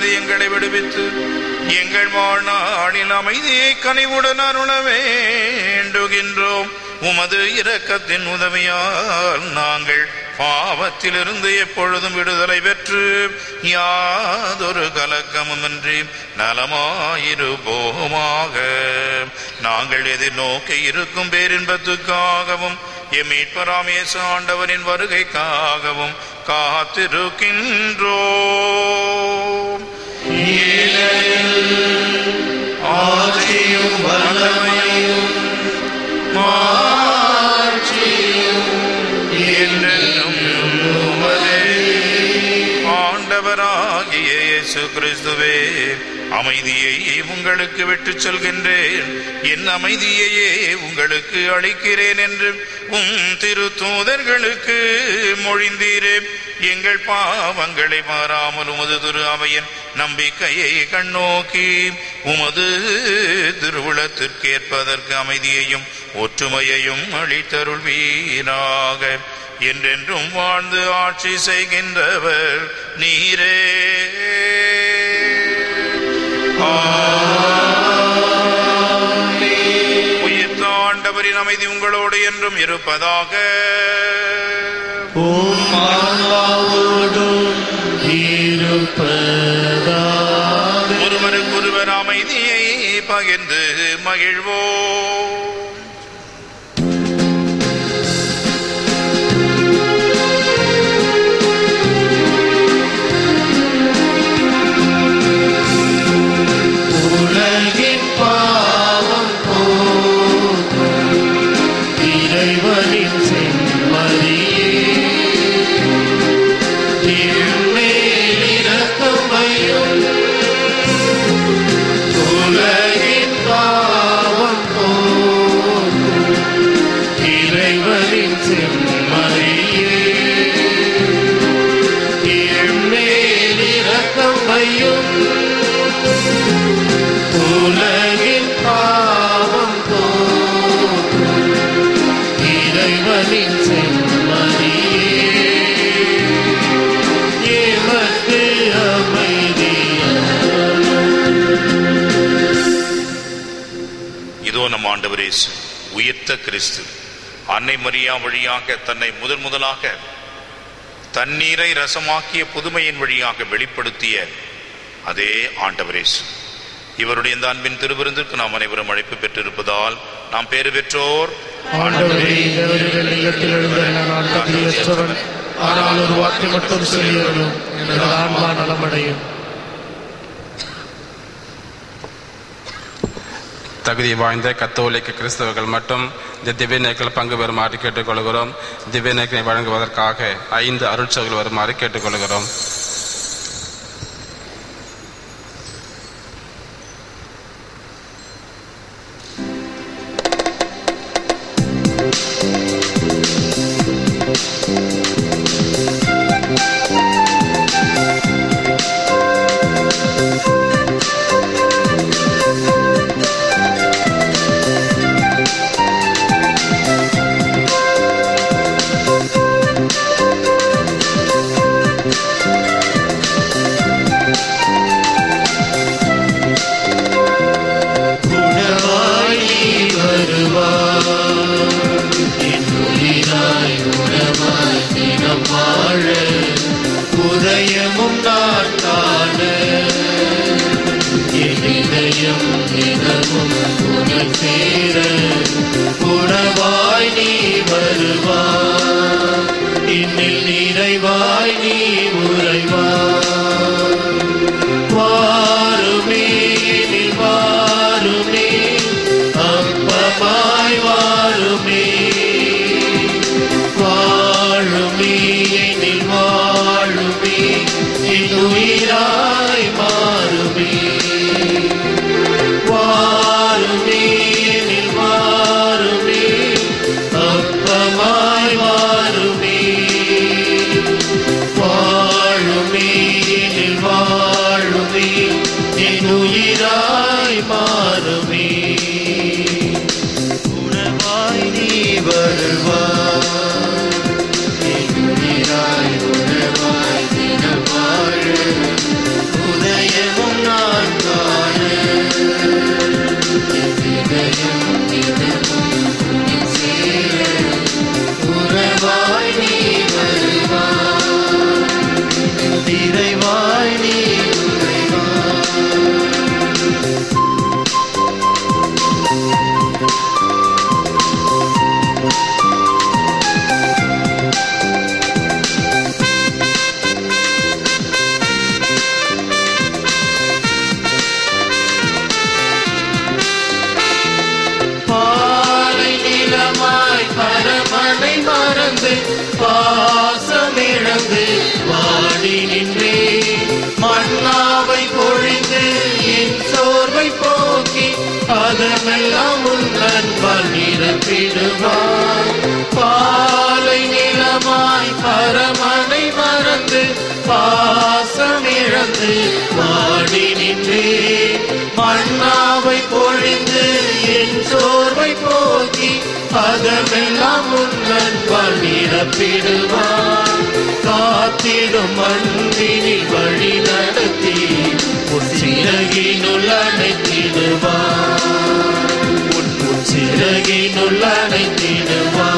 இருந்து எங்களை விடுவித்து எங்கள் வாழ்நாளில் அமைதியை கனிவுடன் அருள வேண்டுகின்றோம். உமது இரக்கத்தின் உதவியால் நாங்கள் பாவத்திலிருந்து எப்பொழுதும் விடுதலை பெற்று யாதொரு கலக்கமுமின்றி நலமாயிருப்போமாக. நாங்கள் எதிர்நோக்கி இருக்கும் பேரின்பத்துக்காகவும் எம் மீட்பராமேச ஆண்டவரின் வருகைக்காகவும் காத்திருக்கின்றோம். ஆட்சியும் வல்லமையும் மாட்சியும் அமைதியை உங்களுக்கு விட்டுச் செல்கின்றேன். என் அமைதியையே உங்களுக்கு அளிக்கிறேன் என்று உம் திரு தூதர்களுக்கு மொழிந்தீரே. எங்கள் பாவங்களை மாறாமல் உமது திரு அவையன் நம்பிக்கையை கண்ணோக்கி உமது திருவுளத்திற்கேற்பதற்கு அமைதியையும் ஒற்றுமையையும் அளித்தருள்வீராக. என்றென்றும் வாழ்ந்து ஆட்சி செய்கின்றவர் நீரே. உயிர்த்த ஆண்டவரின் அமைதி உங்களோடு என்றும் இருப்பதாக. இருப்பதாக. ஒருவருக்கொருவர் அமைதியை பகிர்ந்து மகிழ்வோம். கிறிஸ்து. அன்னை மரியா வழியாக தன்னை முதன் முதலாக தண்ணீரை ரசமாக்கிய புதுமையின் வழியாக வெளிப்படுத்திய அதே ஆண்டவர் இயேசு. இவருடைய இந்த அன்பின் திருவிருந்திற்கு நாம் அனைவரும் அழைப்பு பெற்றிருப்பதால் நாம் பேறு பெற்றோர். ஆனால் ஒரு வார்த்தை மட்டும் சொல்லியவரும் எனது ஆன்மா நலமடையும். தகுதி வாய்ந்த கத்தோலிக்க கிறிஸ்தவர்கள் மட்டும் இந்த திவ்யநேக்கில் பங்கு பெறுமாறு கேட்டுக்கொள்கிறோம். திவ்யநேக்கனை வழங்குவதற்காக ஐந்து அருட்சகர்கள் வருமாறு கேட்டுக்கொள்கிறோம். அன்பால் காத்திடும் அன்பினில் வழி நடத்தி உன் சிறகினுள் அணைத்திடுவார் உன் சிறகினுள் அணைத்திடுவார்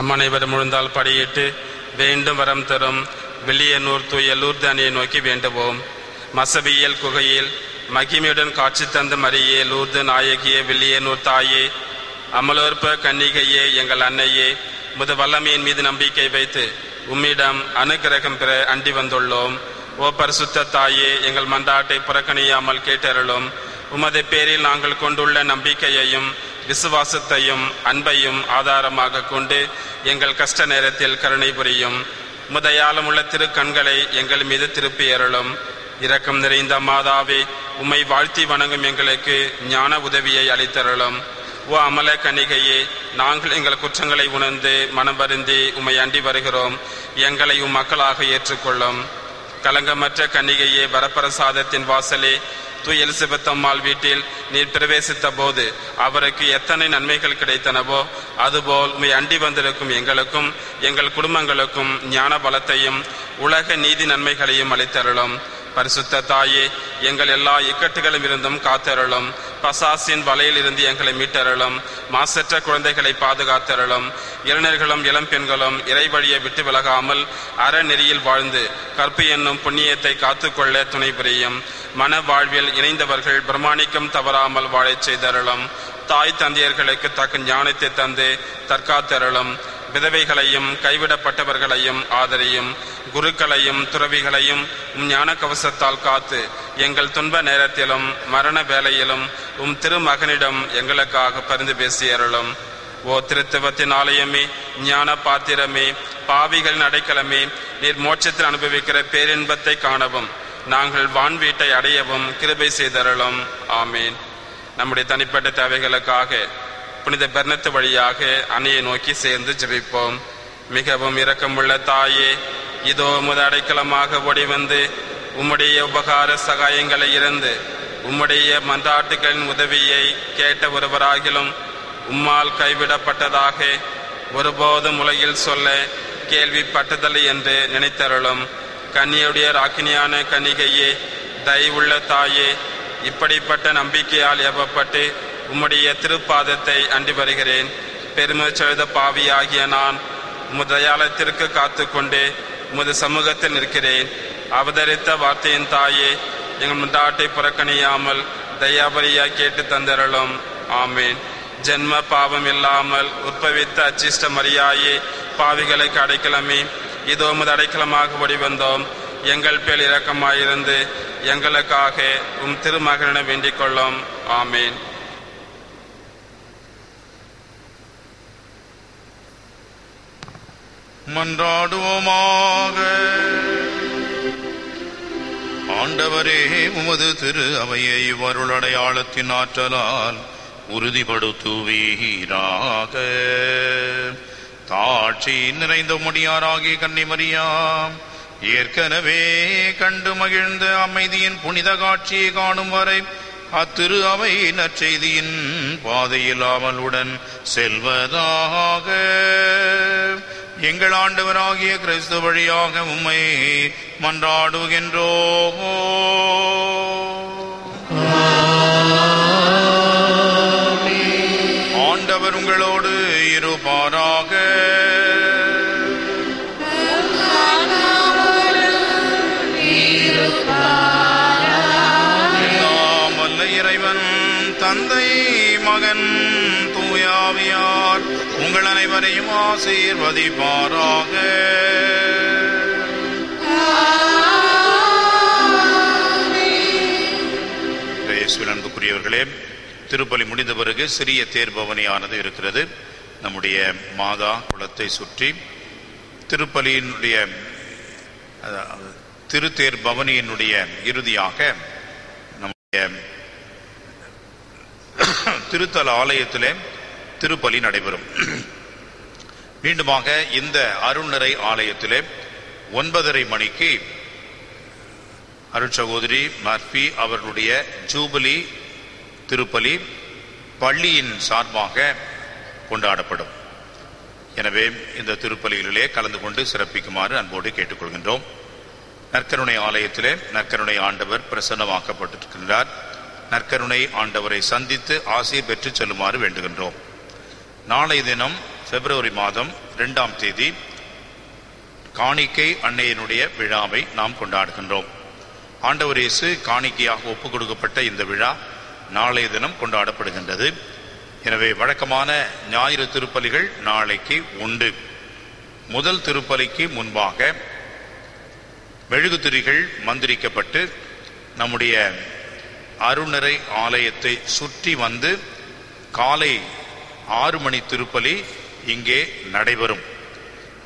நம் அனைவரும் முழுந்தால் படியிட்டு வேண்டும் வரம் தரும். வெளியனூர் தூய தானியை நோக்கி வேண்டுவோம். மசபியல் குகையில் மகிமையுடன் காட்சி தந்த மரியே லூர்து நாயகியே வெளியனூர் தாயே. அமலோற்ப கன்னிகையே எங்கள் அன்னையே. முது வல்லமையின் மீது நம்பிக்கை வைத்து உம்மிடம் அனுக்கிரகம் பெற அண்டி வந்துள்ளோம். ஓ பரிசுத்த தாயே எங்கள் மன்றாட்டை புறக்கணியாமல் கேட்டருளும். உமது பேரில் நாங்கள் கொண்டுள்ள நம்பிக்கையையும் விசுவாசத்தையும் அன்பையும் ஆதாரமாக கொண்டு எங்கள் கஷ்ட நேரத்தில் கருணை புரியும். முதையாளமுள்ள திருக்கண்களை எங்கள் மீது திருப்பி அருளும் இரக்கம் நிறைந்த மாதாவே உம்மை வாழ்த்தி வணங்கும் எங்களுக்கு ஞான உதவியை அளித்தருளும். ஓ அமல கன்னிகையே நாங்கள் எங்கள் குற்றங்களை உணர்ந்து மனம் வருந்தி உம்மை அண்டி வருகிறோம். எங்களை உம் மக்களாக ஏற்றுக்கொள்ளும். கலங்கமற்ற கன்னிகையே வரப்பிரசாதத்தின் வாசலே தூய் எலிசபெத்தம்மாள் வீட்டில் நீர் பிரவேசித்த போது அவருக்கு எத்தனை நன்மைகள் கிடைத்தனவோ அதுபோல் உமை அண்டி வந்திருக்கும் எங்களுக்கும் எங்கள் குடும்பங்களுக்கும் ஞான பலத்தையும் உலக நீதி நன்மைகளையும் அளித்தருளும். பரிசுத்த தாயே எங்கள் எல்லா இக்கட்டுகளும் இருந்தும் காத்தருளும். பசாசின் வலையில் இருந்து எங்களை மீட்டருளும். மாசற்ற குழந்தைகளை பாதுகாத்தருளும். இளைஞர்களும் இளம் பெண்களும் இறை வழியை விட்டு விலகாமல் அறநெறியில் வாழ்ந்து கற்பு என்னும் புண்ணியத்தை காத்துக்கொள்ள துணை புரியும். மன வாழ்வில் இணைந்தவர்கள் பிரமாணிக்கம் தவறாமல் வாழச் செய்தருளும். தாய் தந்தையர்களுக்கு தக்க ஞானத்தை தந்து தற்காத்தருளும். விதவைகளையும் கைவிடப்பட்டவர்களையும் ஆதரியும். குருக்களையும் துறவிகளையும் உம் ஞான கவசத்தால் காத்து எங்கள் துன்ப நேரத்திலும் மரண வேலையிலும் உம் திருமகனிடம் எங்களுக்காக பரிந்து பேசி அருளும் ஓ திருத்துவத்தின் ஆலயமே ஞான பாத்திரமே பாவிகளின் அடைக்கலமே நீர் மோட்சத்தில் அனுபவிக்கிற பேரின்பத்தை காணவும். நாங்கள் வான் வீட்டை அடையவும் கிருபை செய்தருளும். ஆமீன். நம்முடைய தனிப்பட்ட தேவைகளுக்காக புனித பெர்ணத்து வழியாக அணையை நோக்கி சேர்ந்து ஜெபிப்போம். மிகவும் இரக்கமுள்ள தாயே இதோ உமது அடைக்கலமாக ஓடி வந்து உம்முடைய உபகார சகாயங்களை இருந்து உம்முடைய மன்றாட்டுகளின் உதவியை கேட்ட ஒருவராகிலும் உம்மால் கைவிடப்பட்டதாக ஒருபோதும் உலகில் சொல்ல கேள்விப்பட்டதில்லை என்று நினைத்தருளும். கன்னியுடைய ராக்கினியான கன்னிகையே தயவுள்ள தாயே இப்படிப்பட்ட நம்பிக்கையால் எவப்பட்டு உம்முடைய திருப்பாதத்தை அண்டி வருகிறேன். பெருமை செழுத பாவியாகிய நான் முதயாலத்திற்கு காத்து காத்துக்கொண்டு உமது சமூகத்தில் நிற்கிறேன். அவதரித்த வார்த்தையின் தாயே எங்கள் முண்டாட்டை புறக்கணியாமல் தயாபரியா கேட்டு தந்தரலும் ஆமேன். ஜென்ம பாவம் இல்லாமல் உற்பவித்த அச்சிஷ்ட மரியாயே பாவிகளுக்கு அடைக்கலமே. இதோ உமது அடைக்கலமாக வடிவந்தோம் எங்கள் பேர் இரக்கமாயிருந்து எங்களுக்காக உம் திருமகனிடம் வேண்டிக் கொள்ளும். ஆமேன். மன்றாடுவோமாக. ஆண்டவரே உமது திரு அவையை வருளடையாளத்தின் ஆற்றலால் உறுதிப்படுத்துவீராக. தாட்சி நிறைந்த முடியாராகி கன்னிமரியாம் ஏற்கனவே கண்டு மகிழ்ந்த அமைதியின் புனித காட்சியை காணும் வரை அத்திரு அவை நற்செய்தியின் பாதையில் அவளுடன் செல்வதாக. எங்கள் ஆண்டவராகிய கிறிஸ்து வழியாக உம்மை மன்றாடுகின்றோ. ஆண்டவர் உங்களோடு இருப்பாராக. இறைவன் தந்தை மகன் தூயாவியார் உங்கள் அனைவரையும் ஆசீர்வதிப்பாராக. அன்புக்குரியவர்களே திருப்பலி முடிந்த பிறகு சிறிய தேர்பவனியானது இருக்கிறது. நம்முடைய மாதா குளத்தை சுற்றி திருப்பலியினுடைய திருத்தேர் பவனியினுடைய இறுதியாக நம்முடைய திருத்தல ஆலயத்திலே திருப்பலி நடைபெறும். மீண்டுமாக இந்த அருள்நிறை ஆலயத்திலே ஒன்பதரை மணிக்கு அருட்சகோதரி மர்பி அவர்களுடைய ஜூபிலி திருப்பலி பள்ளியின் சார்பாக கொண்டாடப்படும். எனவே இந்த திருப்பலிகளிலே கலந்து கொண்டு சிறப்பிக்குமாறு அன்போடு கேட்டுக்கொள்கின்றோம். நற்கருணை ஆலயத்திலே நற்கருணை ஆண்டவர் பிரசன்னமாக்கப்பட்டிருக்கின்றார். நற்கருணை ஆண்டவரை சந்தித்து ஆசையை பெற்றுச் செல்லுமாறு வேண்டுகின்றோம். நாளைய தினம் பிப்ரவரி மாதம் இரண்டாம் தேதி காணிக்கை அன்னையினுடைய விழாவை நாம் கொண்டாடுகின்றோம். ஆண்டவர் இயேசு காணிக்கையாக ஒப்பு கொடுக்கப்பட்ட இந்த விழா நாளைய தினம் கொண்டாடப்படுகின்றது. எனவே வழக்கமான ஞாயிறு திருப்பலிகள் நாளைக்கு உண்டு. முதல் திருப்பலிக்கு முன்பாக மெழுகுத்திரிகள் மந்திரிக்கப்பட்டு நம்முடைய அருணரை ஆலயத்தை சுற்றி வந்து காலை ஆறு மணி திருப்பலி இங்கே நடைபெறும்.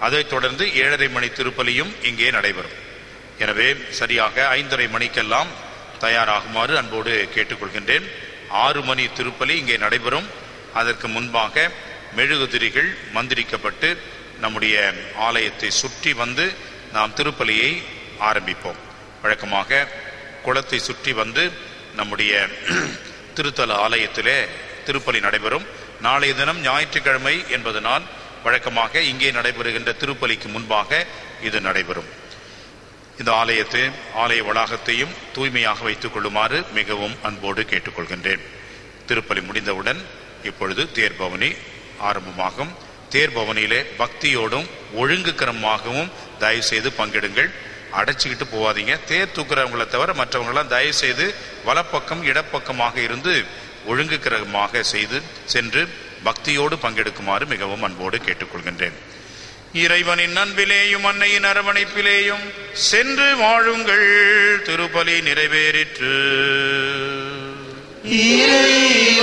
அதைத் தொடர்ந்து ஏழரை மணி திருப்பலியும் இங்கே நடைபெறும். எனவே சரியாக ஐந்தரை மணிக்கெல்லாம் தயாராகுமாறு அன்போடு கேட்டுக்கொள்கின்றேன். ஆறு மணி திருப்பலி இங்கே நடைபெறும். அதற்கு முன்பாக மெழுகுதிரிகள் மந்திரிக்கப்பட்டு நம்முடைய ஆலயத்தை சுற்றி வந்து நாம் திருப்பலியை ஆரம்பிப்போம். வழக்கமாக குளத்தை சுற்றி வந்து நம்முடைய திருத்தல ஆலயத்திலே திருப்பலி நடைபெறும். நாளைய தினம் ஞாயிற்றுக்கிழமை என்பதனால் வழக்கமாக இங்கே நடைபெறுகின்ற திருப்பலிக்கு முன்பாக இது நடைபெறும். இந்த ஆலயத்தை ஆலய வளாகத்தையும் தூய்மையாக வைத்துக் கொள்ளுமாறு மிகவும் அன்போடு கேட்டுக்கொள்கின்றேன். திருப்பலி முடிந்தவுடன் இப்பொழுது தேர்பவனி ஆரம்பமாகும். தேர்பவனியிலே பக்தியோடும் ஒழுங்கு கிரமமாகவும் தயவு செய்து பங்கெடுங்கள். அடைச்சிக்கிட்டு போவாதீங்க. தேர் தூக்குறவங்களை தவிர மற்றவங்களாம் தயவு செய்து வலப்பக்கம் இடப்பக்கமாக இருந்து ஒழுங்குக்கிறமாக செய்து சென்று பக்தியோடு பங்கெடுக்குமாறு மிகவும் அன்போடு கேட்டுக்கொள்கின்றேன். இறைவனின் அன்பிலேயும் அன்னையின் அரவணைப்பிலேயும் சென்று வாழுங்கள். திருப்பலி நிறைவேறிற்று. இறைவனுக்கு